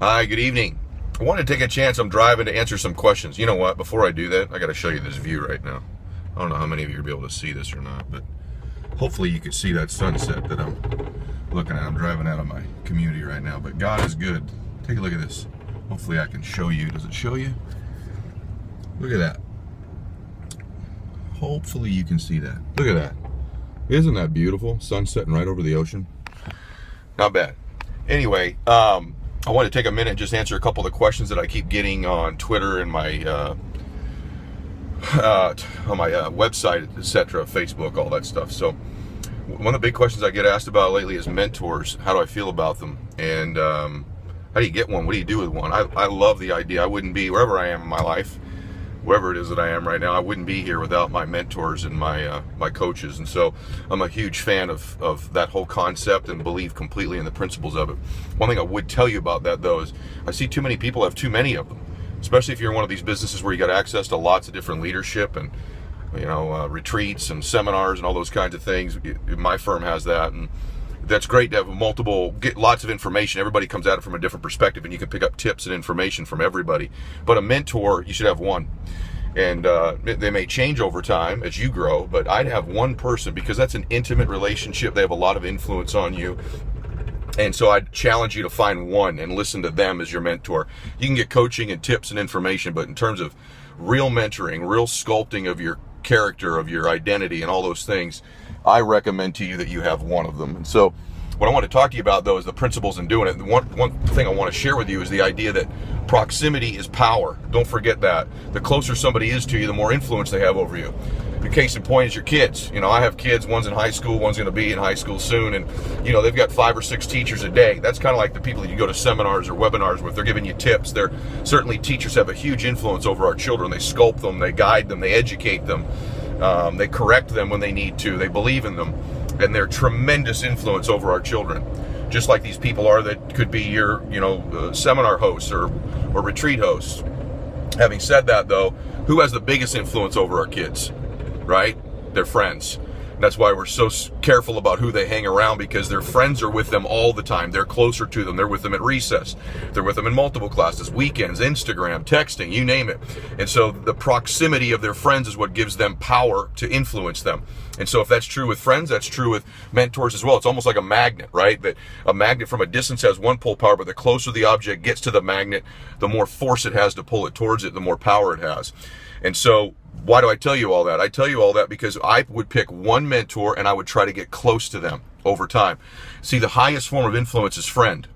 Hi, good evening. I wanted to take a chance. I'm driving to answer some questions. You know what? Before I do that, I got to show you this view right now. I don't know how many of you will be able to see this or not, but hopefully you can see that sunset that I'm looking at. I'm driving out of my community right now, but God is good. Take a look at this. Hopefully I can show you. Does it show you? Look at that. Hopefully you can see that. Look at that. Isn't that beautiful? Sun setting right over the ocean. Not bad. Anyway, um, I want to take a minute and just answer a couple of the questions that I keep getting on Twitter and my uh, uh, on my uh, website, etc., Facebook, all that stuff. So, one of the big questions I get asked about lately is mentors. How do I feel about them? And um, how do you get one? What do you do with one? I, I love the idea. I wouldn't be wherever I am in my life wherever it is that I am right now, I wouldn't be here without my mentors and my uh, my coaches. And so I'm a huge fan of, of that whole concept and believe completely in the principles of it. One thing I would tell you about that though is I see too many people have too many of them, especially if you're in one of these businesses where you got access to lots of different leadership and you know uh, retreats and seminars and all those kinds of things. My firm has that and that's great to have multiple get lots of information. Everybody comes at it from a different perspective and you can pick up tips and information from everybody. But a mentor you should have one. And uh, they may change over time as you grow but i'd have one person because that's an intimate relationship. They have a lot of influence on you. And so I'd challenge you to find one and listen to them as your mentor. You can get coaching and tips and information, but in terms of real mentoring, real sculpting of your character, of your identity, and all those things, I recommend to you that you have one of them. And so, what I want to talk to you about, though, is the principles in doing it. One, one thing I want to share with you is the idea that proximity is power. Don't forget that. The closer somebody is to you, the more influence they have over you. The case in point is your kids. You know, I have kids, one's in high school, one's going to be in high school soon, and, you know, they've got five or six teachers a day. That's kind of like the people that you go to seminars or webinars with. They're giving you tips. They're certainly teachers have a huge influence over our children. They sculpt them, they guide them, they educate them. Um, they correct them when they need to. They believe in them. And they're tremendous influence over our children. Just like these people are that could be your, you know, uh, seminar hosts or, or retreat hosts. Having said that, though, who has the biggest influence over our kids? Right? Their friends. That's why we're so careful about who they hang around because their friends are with them all the time. They're closer to them. They're with them at recess. They're with them in multiple classes, weekends, Instagram, texting, you name it. And so the proximity of their friends is what gives them power to influence them. And so if that's true with friends, that's true with mentors as well. It's almost like a magnet, right? That a magnet from a distance has one pull power, but the closer the object gets to the magnet, the more force it has to pull it towards it, the more power it has. And so why do I tell you all that? I tell you all that because I would pick one mentor and I would try to get close to them over time. See, the highest form of influence is friend.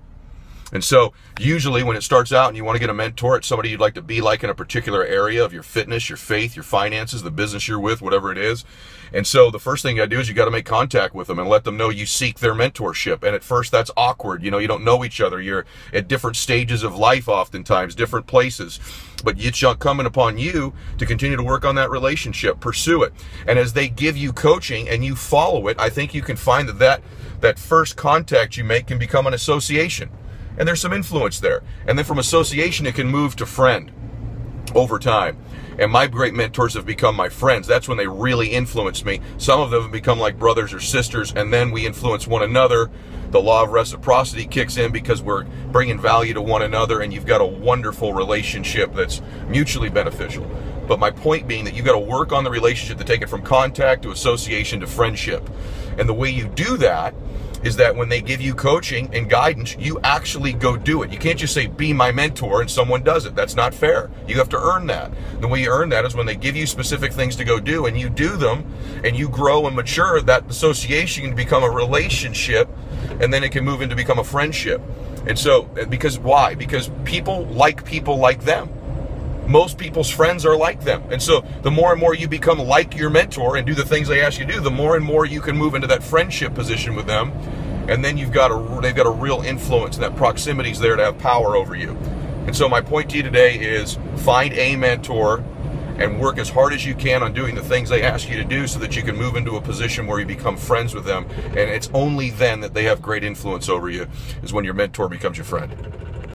And so, usually, when it starts out and you want to get a mentor, it's somebody you'd like to be like in a particular area of your fitness, your faith, your finances, the business you're with, whatever it is. And so, the first thing you got to do is you got to make contact with them and let them know you seek their mentorship. And at first, that's awkward. You know, you don't know each other. You're at different stages of life, oftentimes, different places. But it's coming upon you to continue to work on that relationship, pursue it. And as they give you coaching and you follow it, I think you can find that that, that first contact you make can become an association and there's some influence there. And then from association, it can move to friend over time. And my great mentors have become my friends. That's when they really influence me. Some of them have become like brothers or sisters, and then we influence one another. The law of reciprocity kicks in because we're bringing value to one another, and you've got a wonderful relationship that's mutually beneficial. But my point being that you've got to work on the relationship to take it from contact to association to friendship. And the way you do that is that when they give you coaching and guidance, you actually go do it. You can't just say, be my mentor, and someone does it. That's not fair. You have to earn that. The way you earn that is when they give you specific things to go do and you do them and you grow and mature, that association can become a relationship and then it can move into become a friendship. And so, because why? Because people like people like them most people's friends are like them. And so the more and more you become like your mentor and do the things they ask you to do, the more and more you can move into that friendship position with them. And then you've got a they've got a real influence and that proximity is there to have power over you. And so my point to you today is find a mentor and work as hard as you can on doing the things they ask you to do so that you can move into a position where you become friends with them. And it's only then that they have great influence over you is when your mentor becomes your friend.